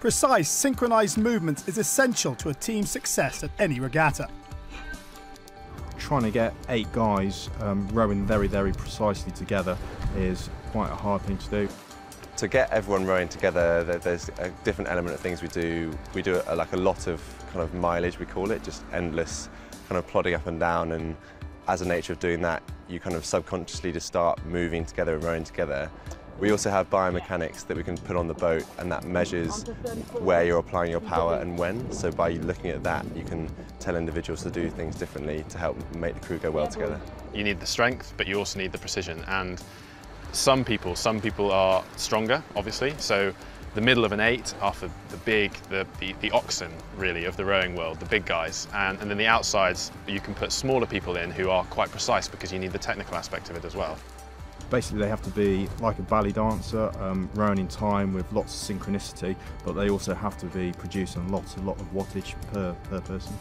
Precise, synchronised movements is essential to a team's success at any regatta. Trying to get eight guys um, rowing very, very precisely together is quite a hard thing to do. To get everyone rowing together, there's a different element of things we do. We do a, like a lot of kind of mileage, we call it, just endless kind of plodding up and down. And as a nature of doing that, you kind of subconsciously just start moving together and rowing together. We also have biomechanics that we can put on the boat and that measures where you're applying your power and when. So by looking at that, you can tell individuals to do things differently to help make the crew go well together. You need the strength, but you also need the precision. And some people, some people are stronger, obviously. So the middle of an eight are for the big, the, the, the oxen, really, of the rowing world, the big guys. And, and then the outsides, you can put smaller people in who are quite precise because you need the technical aspect of it as well. Basically, they have to be like a ballet dancer, um, rowing in time with lots of synchronicity, but they also have to be producing lots and lot of wattage per, per person.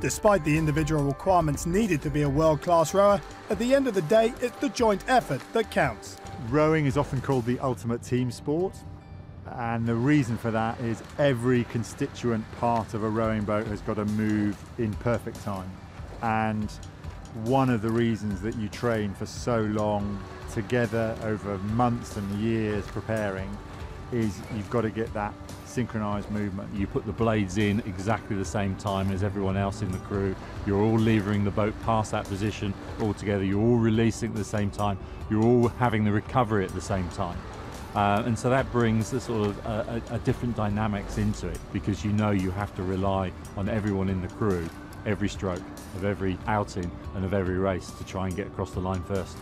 Despite the individual requirements needed to be a world-class rower, at the end of the day, it's the joint effort that counts. Rowing is often called the ultimate team sport, and the reason for that is every constituent part of a rowing boat has got to move in perfect time. And one of the reasons that you train for so long together over months and years preparing is you've got to get that synchronized movement. You put the blades in exactly the same time as everyone else in the crew. You're all levering the boat past that position all together. You're all releasing at the same time. You're all having the recovery at the same time. Uh, and so that brings a sort of a, a, a different dynamics into it because you know you have to rely on everyone in the crew every stroke of every outing and of every race to try and get across the line first.